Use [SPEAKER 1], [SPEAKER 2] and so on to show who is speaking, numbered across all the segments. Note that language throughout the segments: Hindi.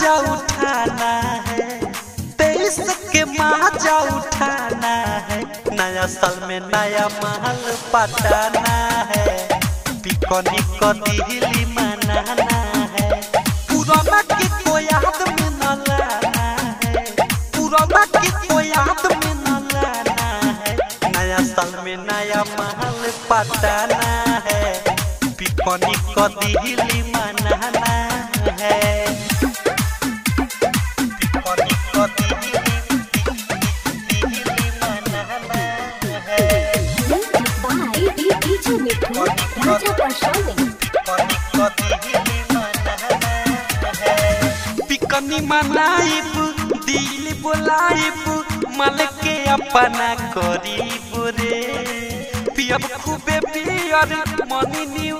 [SPEAKER 1] महाजा उठाना है। तेईस के महाजा उठाना है। नया साल में नया महल पटाना है। पिकनी को दिल्ली मनाना है। पुराना के को याद में न लाना है। पुराना के को याद में न लाना है। नया साल में नया महल पटाना है। पिकनी को दिल्ली मनाना है। पिकनी मनाइब, दिल बोलाइब मल के अपना करीब रे। पियब खूबे पियर, मनी न्यू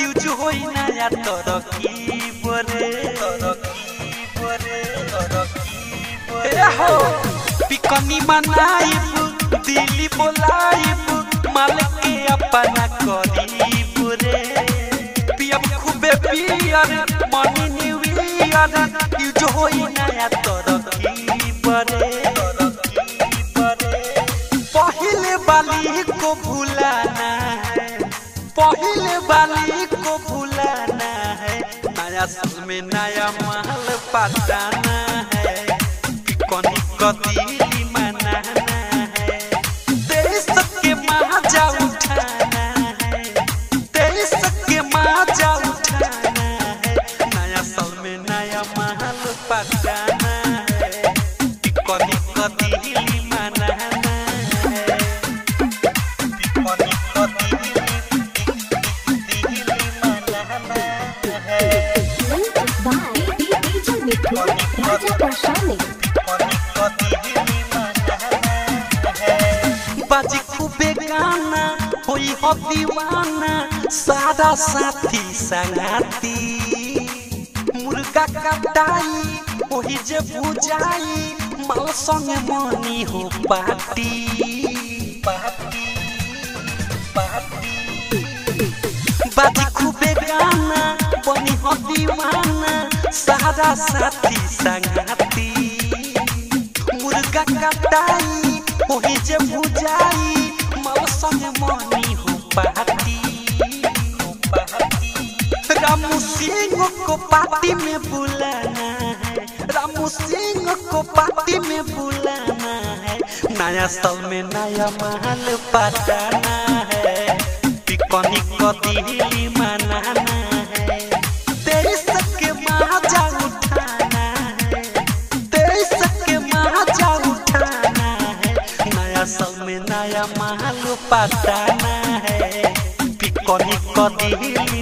[SPEAKER 1] यूज़ होई नया तरकीब रे। ए हो, पिकनी मनाइब, दिल बोलाइब पियर मनी न्यू ईयर यूज़ होई नया तरकीब रे पहले वाली को भुलाना है पहले वाली को भुलाना है नया साल में नया महल पटाना है पिकनी कदीली बाजी खूबे गाना, होई हो साथी संगाती मुर्गा कटाई ओही जे भुजाई माल संगे मनी हो पार्टी। दीवाना सारा साथी संगाती मुर्गा कटाई ओही जे भुजाई मौसम मनी हो पाती रामू सिंह को पार्टी में बुलाना है रामू सिंह को पार्टी में बुलाना है नया साल में नया महल पटाना है पिकनी को दिल्ली मनाना महल पटाना है कि कहीं दिल्ली